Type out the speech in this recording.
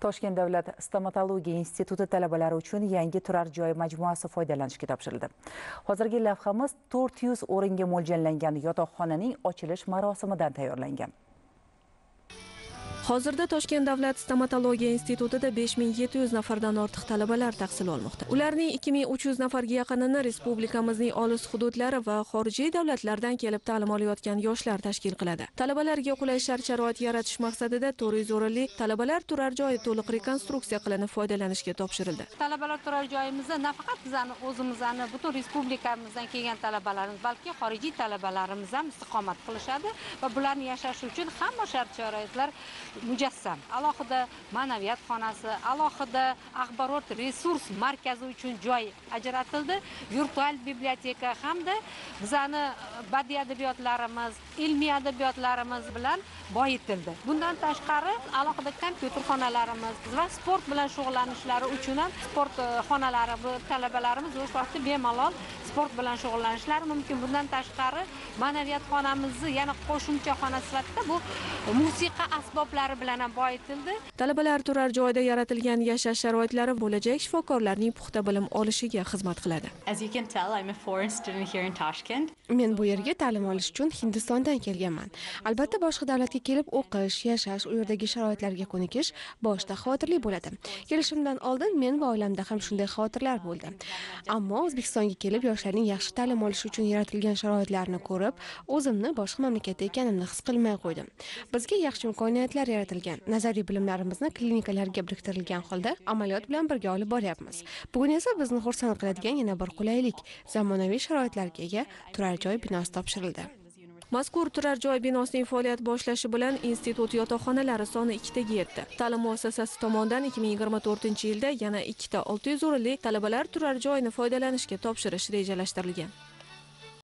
toshkent davlat stomatologiya instituti talabalari uchun yangi turar joy majmuasi foydalanishga topshirildi. Hozirgi lavhamiz to'rt yuz o'ringa mo'ljallangan yotoqxonaning ochilish marosimidan tayyorlangan. Hozirda toshkent davlat stomatologiya institutida besh ming yetti yuz nafardan ortiq talabalar tahsil olmoqda. Ularning ikki ming uch yuz nafarga yaqinini respublikamizning olis hududlari va xorijiy davlatlardan kelib ta'lim olayotgan yoshlar tashkil qiladi. Talabalarga qulay shart sharoit yaratish maqsadida to'rt yuz o'rinli talabalar turar joyi to'liq rekonstruksiya qilinib foydalanishga topshirildi. Talabalar turar joyimizda nafaqat bizani o'zimizni butun respublikamizdan kelgan talabalarimiz balki xorijiy talabalarimiz ham istiqomat qilishadi va bularni yashashi uchun hamma shart sharoitlar mujassam. Alohida ma'naviyat xonasi alohida axborot resurs markazi uchun joy ajratildi. Virtual biblioteka hamda bizani e, badiiy adabiyotlarimiz ilmiy adabiyotlarimiz bilan boyitildi. Bundan tashqari alohida kompyuter xonalarimiz va sport bilan shug'ullanishlari uchun ham sport e, xonalari talabalarimiz bo'sh vaqtda bemalol sport bilan shug'ullanishlari mumkin. Bundan tashqari ma'naviyat xonamizni yana qo'shimcha xona sifatida bu musiqa asboblari bilan ham boyitildi talabalar turar joyda yaratilgan yashash sharoitlari bo'lajak shifokorlarning puxta bilim olishiga xizmat qiladi As you can tell, I'm a foreign student here in Tashkent. Men bu yerga ta'lim olish uchun Hindistondan kelganman. Albatta boshqa davlatga kelib o'qish, yashash, u yerdagi sharoitlarga ko'nikish boshida xavotirli bo'ladi. Kelishimdan oldin men va oilamda ham shunday xavotirlar bo'ldi. Ammo O'zbekistonga kelib yoshlarning yaxshi ta'lim olishi uchun yaratilgan sharoitlarni ko'rib, o'zimni boshqa mamlakatda ekanimni his qilmay qo'ydim. Bizga yaxshi imkoniyatlar yaratilgan. Nazariy bilimlarimizni klinikalarga biriktirilgan holda amaliyot bilan birga olib boryapmiz. Bugun esa bizni xursand qiladigan yana bir qulaylik zamonaviy sharoitlarga ega turar joy binosi topshirildi. mazkur turar joy binosining faoliyat boshlashi bilan institut yotoqxonalari soni ikkitaga yetdi ta'lim muassasasi tomonidan 2024 yilda yana ikkita 600 o'rinli talabalar turar joyini foydalanishga topshirish rejalashtirilgan